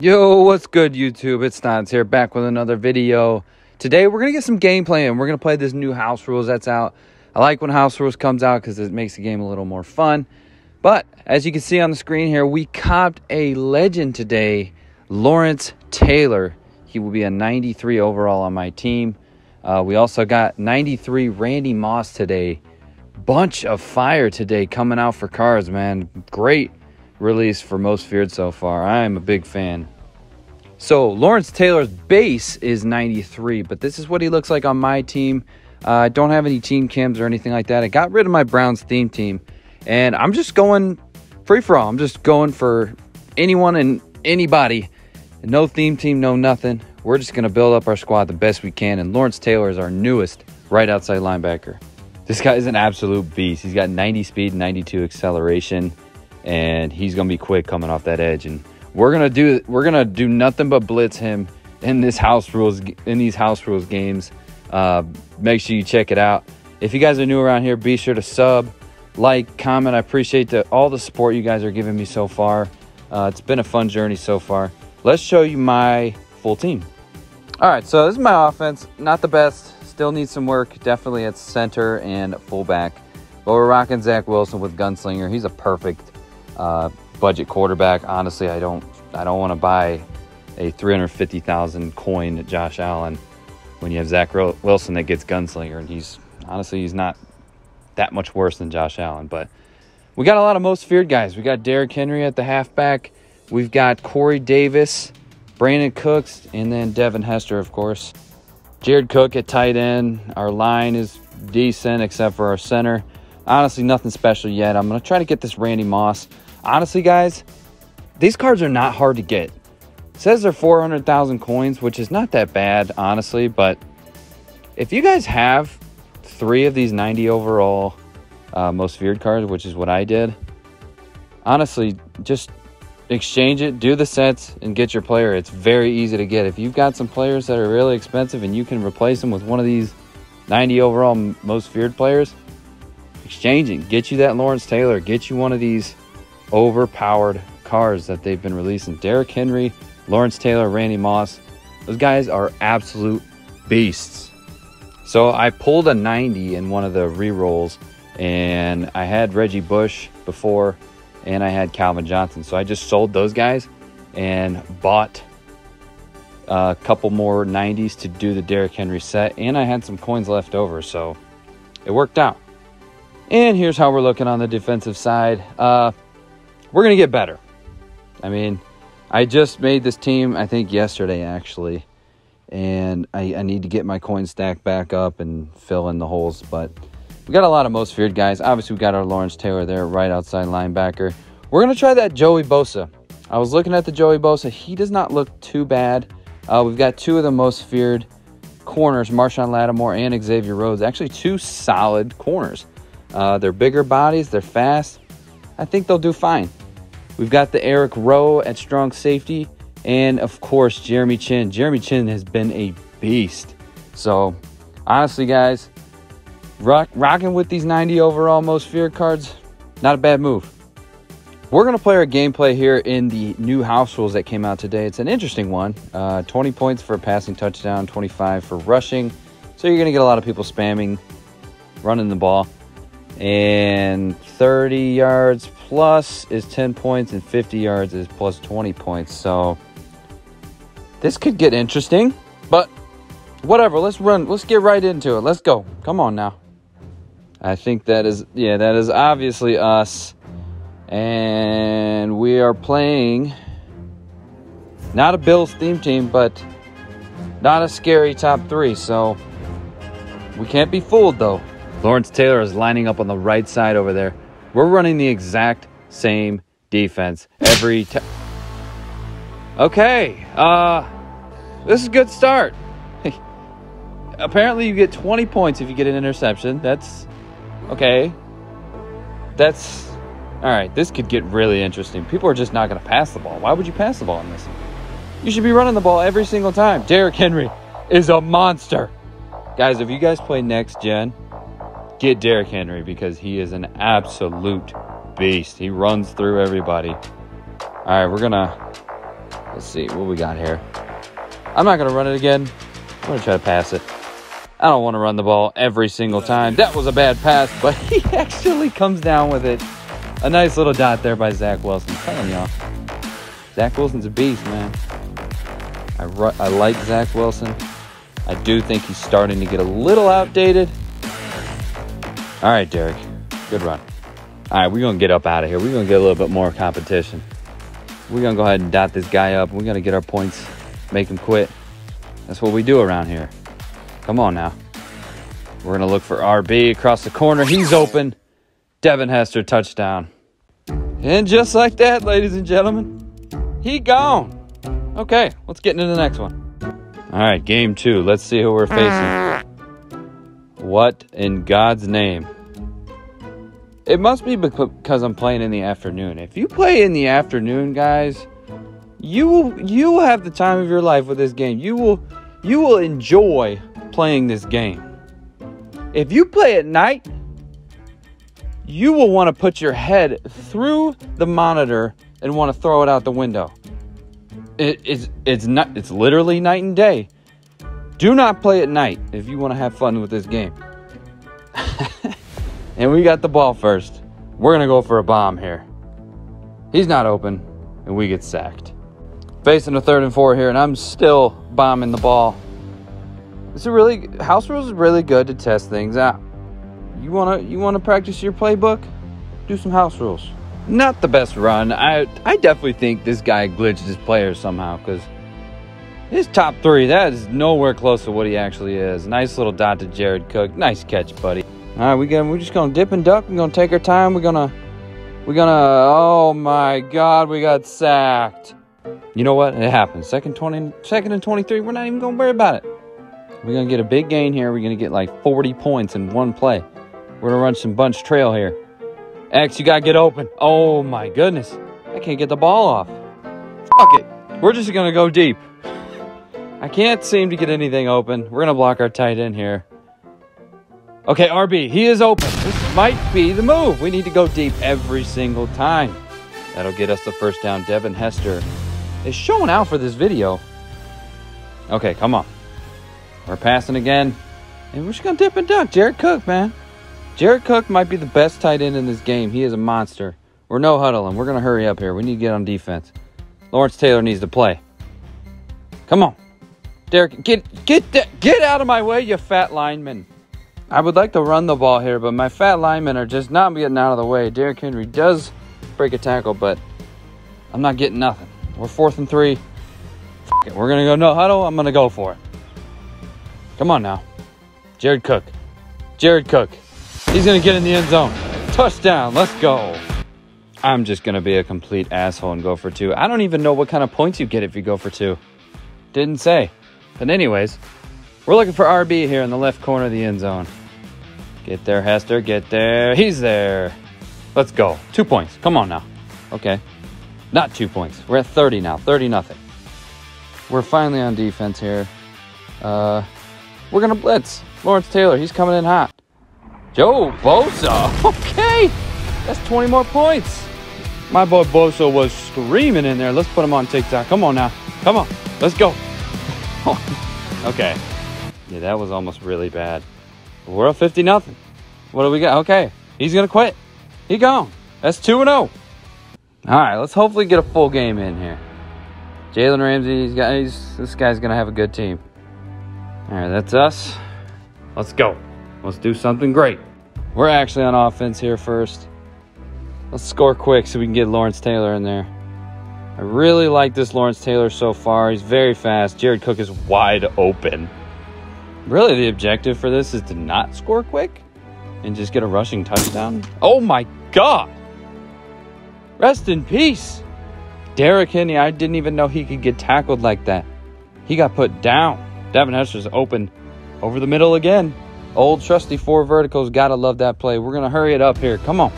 Yo, what's good, YouTube? It's Snods here, back with another video. Today, we're going to get some gameplay and we're going to play this new House Rules that's out. I like when House Rules comes out because it makes the game a little more fun. But, as you can see on the screen here, we copped a legend today, Lawrence Taylor. He will be a 93 overall on my team. Uh, we also got 93 Randy Moss today. Bunch of fire today coming out for cards, man. Great release for most feared so far. I am a big fan. So Lawrence Taylor's base is 93, but this is what he looks like on my team. Uh, I don't have any team cams or anything like that. I got rid of my Browns theme team, and I'm just going free for all. I'm just going for anyone and anybody. No theme team, no nothing. We're just going to build up our squad the best we can, and Lawrence Taylor is our newest right outside linebacker. This guy is an absolute beast. He's got 90 speed, 92 acceleration, and he's going to be quick coming off that edge. And we're gonna do we're gonna do nothing but blitz him in this house rules in these house rules games. Uh, make sure you check it out. If you guys are new around here, be sure to sub, like, comment. I appreciate the, all the support you guys are giving me so far. Uh, it's been a fun journey so far. Let's show you my full team. All right, so this is my offense. Not the best. Still needs some work. Definitely at center and fullback. But we're rocking Zach Wilson with Gunslinger. He's a perfect uh, budget quarterback. Honestly, I don't I don't want to buy a 350,000 coin Josh Allen when you have Zach Wilson that gets gunslinger and he's honestly he's not that much worse than Josh Allen, but we got a lot of most feared guys. We got Derrick Henry at the halfback. We've got Corey Davis, Brandin Cooks, and then Devin Hester, of course. Jared Cook at tight end. Our line is decent except for our center. Honestly, nothing special yet. I'm going to try to get this Randy Moss honestly, guys, these cards are not hard to get. It says they're 400,000 coins, which is not that bad, honestly. But if you guys have three of these 90 overall uh, most feared cards, which is what I did, honestly, just exchange it, do the sets, and get your player. It's very easy to get. If you've got some players that are really expensive and you can replace them with one of these 90 overall most feared players, exchanging, get you that Lawrence Taylor, get you one of these overpowered cars that they've been releasing. Derrick Henry, Lawrence Taylor, Randy Moss, those guys are absolute beasts. So I pulled a 90 in one of the re-rolls, and I had Reggie Bush before, and I had Calvin Johnson. So I just sold those guys and bought a couple more 90s to do the Derrick Henry set, and I had some coins left over, so it worked out. And here's how we're looking on the defensive side. Uh, we're going to get better. I mean, I just made this team, I think, yesterday, actually. And I, I need to get my coin stack back up and fill in the holes. But we got a lot of most feared guys. Obviously, we got our Lawrence Taylor there, right outside linebacker. We're going to try that Joey Bosa. I was looking at the Joey Bosa. He does not look too bad. Uh, we've got two of the most feared corners, Marshon Lattimore and Xavier Rhodes. Actually, two solid corners. Uh, they're bigger bodies, they're fast. I think they'll do fine. We've got the Eric Rowe at strong safety, and of course, Jeremy Chinn. Jeremy Chinn has been a beast. So, honestly, guys, rock, rocking with these 90 overall most feared cards, not a bad move. We're going to play our gameplay here in the new house rules that came out today. It's an interesting one. Uh, 20 points for passing touchdown, 25 for rushing. So you're going to get a lot of people spamming, running the ball and 30 yards plus is 10 points and 50 yards is plus 20 points. So this could get interesting but whatever. Let's run. Let's get right into it. Let's go. Come on now. I think that is yeah that is obviously us. And we are playing not a bills theme team but not a scary top three. So we can't be fooled though Lawrence Taylor is lining up on the right side over there. We're running the exact same defense every time. Okay, uh, this is a good start. Apparently, you get 20 points if you get an interception. That's okay. That's all right. This could get really interesting. People are just not going to pass the ball. Why would you pass the ball in this? You should be running the ball every single time. Derrick Henry is a monster. Guys, if you guys play next gen, get Derrick Henry because he is an absolute beast. He runs through everybody. All right, we're gonna Let's see what we got here. I'm not to run it again. I'm to try to pass it. I don't want to run the ball every single time. That was a bad pass, but he actually comes down with it. A nice little dot there by Zach Wilson. I'm telling y'all. Zach Wilson's a beast, man. I, I like Zach Wilson. I do think he's starting to get a little outdated. All right, Derrick. Good run. All right, we're going to get up out of here. We're going to get a little bit more competition. We're going to go ahead and dot this guy up. We're going to get our points, make him quit. That's what we do around here. Come on now. We're going to look for RB across the corner. He's open. Devin Hester touchdown. And just like that, ladies and gentlemen, he gone. Okay, let's get into the next one. All right, game two. Let's see who we're facing. What in God's name? It must be because I'm playing in the afternoon. If you play in the afternoon, guys, you will you will have the time of your life with this game. You will you will enjoy playing this game. If you play at night, you will want to put your head through the monitor and want to throw it out the window. It, it's it's not it's literally night and day. Do not play at night if you want to have fun with this game. and we got the ball first. We're gonna go for a bomb here. He's not open, and we get sacked. Facing a third and four here, and I'm still bombing the ball. It's a really house rules is really good to test things out. You wanna you wanna practice your playbook? Do some house rules. Not the best run. I I definitely think this guy glitched his players somehow because his top three that is nowhere close to what he actually is. Nice little dot to Jared Cook. Nice catch, buddy. All right, we got we're just gonna dip and duck. We're gonna take our time. We're gonna we're gonna. Oh my God, we got sacked. You know what? It happens. Second twenty, second and twenty-three. We're not even gonna worry about it. We're to get a big gain here. We're to get like 40 points in one play. We're to run some bunch trail here. X, you got to get open. Oh my goodness. I can't get the ball off. Fuck it. We're just to go deep. I can't seem to get anything open. We're to block our tight end here. Okay, RB, he is open. This might be the move. We need to go deep every single time. That'll get us the first down. Devin Hester is showing out for this video. Okay, come on. We're passing again. And we're just going to dip and duck. Jared Cook, man. Jared Cook might be the best tight end in this game. He is a monster. We're no huddling. We're going to hurry up here. We need to get on defense. Lawrence Taylor needs to play. Come on. Derrick, get get get out of my way, you fat lineman. I would like to run the ball here, but my fat linemen are just not getting out of the way. Derrick Henry does break a tackle, but I'm not getting nothing. We're fourth and three. We're going to go no huddle. I'm going to go for it. Come on now. Jared Cook. Jared Cook. He's going to get in the end zone. Touchdown. Let's go. I'm just going to be a complete asshole and go for two. I don't even know what kind of points you get if you go for two. Didn't say. But, anyways, we're looking for RB here in the left corner of the end zone. Get there, Hester. Get there. He's there. Let's go. Two points. Come on now. Okay. Not two points. We're at 30 now. 30 nothing. We're finally on defense here. Uh, we're going to blitz. Lawrence Taylor, he's coming in hot. Joe Bosa. Okay. That's 20 more points. My boy Bosa was screaming in there. Let's put him on TikTok. Come on now. Come on. Let's go. okay. Yeah, that was almost really bad. We're up 50 nothing. What do we got? Okay. He's going to quit. He gone. That's 2 and 0. All right, let's hopefully get a full game in here. Jalen Ramsey, he's got, he's, this guy's going to have a good team. All right, that's us. Let's go. Let's do something great. We're actually on offense here first. Let's score quick so we can get Lawrence Taylor in there. I really like this Lawrence Taylor so far. He's very fast. Jared Cook is wide open. Really, the objective for this is to not score quick and just get a rushing touchdown. Oh my God! Rest in peace. Derrick Henry, I didn't even know he could get tackled like that. He got put down. Devin Hester's open over the middle again. Old trusty four verticals. Gotta love that play. We're gonna hurry it up here. Come on.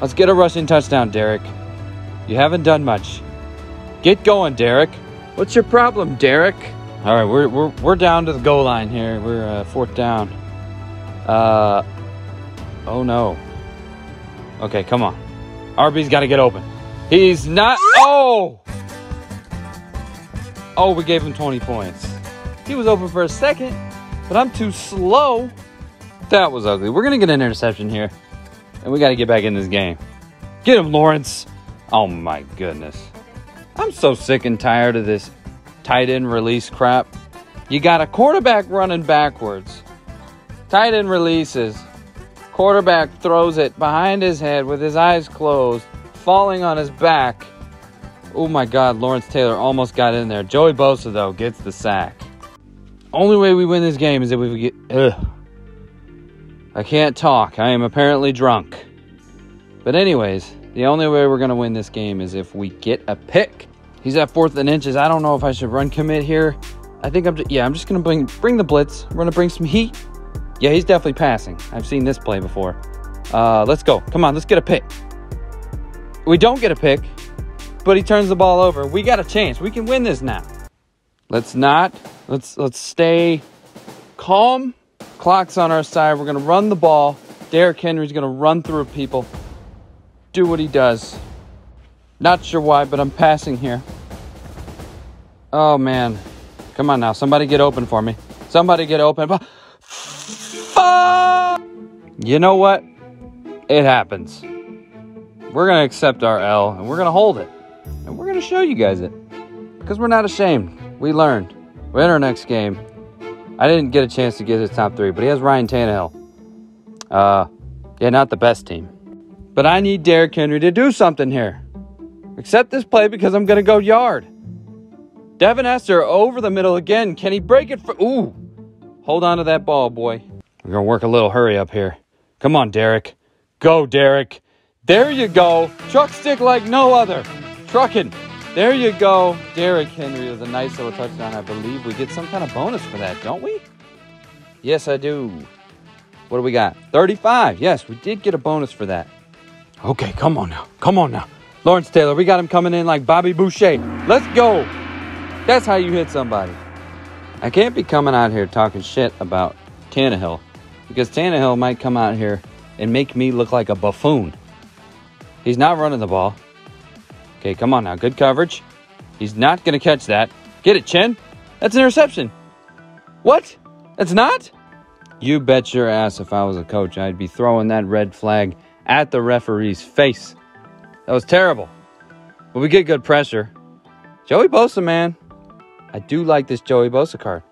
Let's get a rushing touchdown, Derrick. You haven't done much. Get going, Derrick. What's your problem, Derrick? All right, we're we're we're down to the goal line here. We're uh, fourth down. Uh, oh no. Okay, come on. RB's got to get open. He's not. Oh, Oh, we gave him 20 points. He was open for a second, but I'm too slow. That was ugly. We're going to get an interception here, and we got to get back in this game. Get him, Lawrence. Oh, my goodness. I'm so sick and tired of this tight end release crap. You got a quarterback running backwards. Tight end releases. Quarterback throws it behind his head with his eyes closed, falling on his back. Oh my God, Lawrence Taylor almost got in there. Joey Bosa, though, gets the sack. Only way we win this game is if we get. Ugh. I can't talk. I am apparently drunk. But, anyways, the only way we're going to win this game is if we get a pick. He's at fourth and inches. I don't know if I should run commit here. I think I'm just, yeah, I'm just going to bring bring the blitz. We're going to bring some heat. Yeah, he's definitely passing. I've seen this play before. Uh, let's go. Come on, let's get a pick. We don't get a pick, but he turns the ball over. We got a chance. We can win this now. Let's not. Let's let's stay calm. Clock's on our side. We're gonna run the ball. Derrick Henry's gonna run through people. Do what he does. Not sure why, but I'm passing here. Oh man. Come on now. Somebody get open for me. Somebody get open. You know what? It happens. We're going to accept our L and we're going to hold it. And we're going to show you guys it. Because we're not ashamed. We learned. We're in our next game. I didn't get a chance to get his top three, but he has Ryan Tannehill. Uh, yeah, not the best team. But I need Derrick Henry to do something here. Accept this play because I'm going to go yard. Devin Hester over the middle again. Can he break it for. Ooh. Hold on to that ball, boy. We're going to work a little hurry up here. Come on, Derrick. Go, Derrick. There you go. Truck stick like no other. Trucking. There you go. Derrick Henry with a nice little touchdown. I believe we get some kind of bonus for that, don't we? Yes, I do. What do we got? 35. Yes, we did get a bonus for that. Okay, come on now. Come on now. Lawrence Taylor, we got him coming in like Bobby Boucher. Let's go. That's how you hit somebody. I can't be coming out here talking shit about Tannehill because Tannehill might come out here and make me look like a buffoon. He's not running the ball. Okay, come on now. Good coverage. He's not going to catch that. Get it, Chinn. That's an interception. What? That's not? You bet your ass if I was a coach, I'd be throwing that red flag at the referee's face. That was terrible. But we get good pressure. Joey Bosa, man. I do like this Joey Bosa card.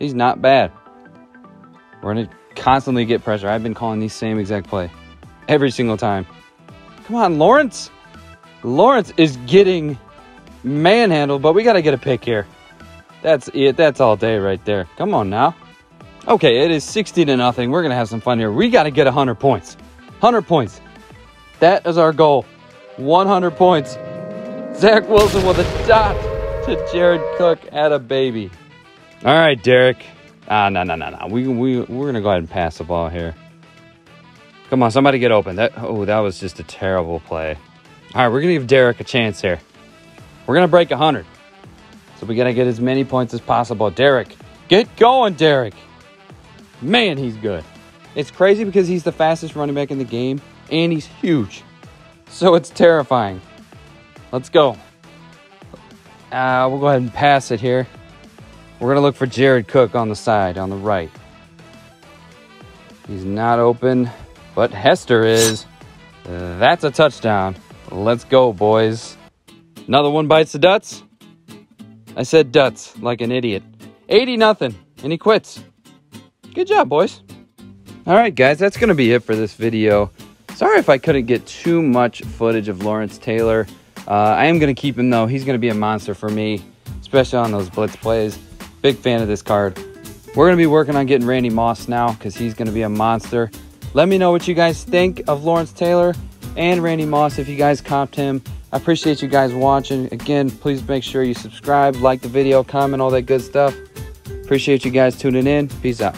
He's not bad. We're going to constantly get pressure. I've been calling the same exact play every single time. Come on, Lawrence. Lawrence is getting manhandled, but we got to get a pick here. That's it. That's all day right there. Come on now. Okay, it is 60 to nothing. We're going to have some fun here. We got to get 100 points. 100 points. That is our goal. 100 points. Zach Wilson with a dot to Jared Cook at a baby. All right, Derrick. Ah, no, no, no, no. We, we, we're to go ahead and pass the ball here. Come on, somebody get open. That Oh, that was just a terrible play. All right, we're to give Derrick a chance here. We're to break 100. So we got to get as many points as possible. Derrick, get going, Derrick. Man, he's good. It's crazy because he's the fastest running back in the game, and he's huge. So it's terrifying. Let's go. Uh, we'll go ahead and pass it here. We're going to look for Jared Cook on the side, on the right. He's not open, but Hester is. That's a touchdown. Let's go, boys. Another one bites the Duts. I said Duts like an idiot. 80 nothing, and he quits. Good job, boys. All right, guys, that's going to be it for this video. Sorry if I couldn't get too much footage of Lawrence Taylor. Uh, I am going to keep him, though. He's going to be a monster for me, especially on those blitz plays. Big fan of this card. We're going to be working on getting Randy Moss now because he's going to be a monster. Let me know what you guys think of Lawrence Taylor and Randy Moss if you guys comped him. I appreciate you guys watching. Again, please make sure you subscribe, like the video, comment, all that good stuff. Appreciate you guys tuning in. Peace out.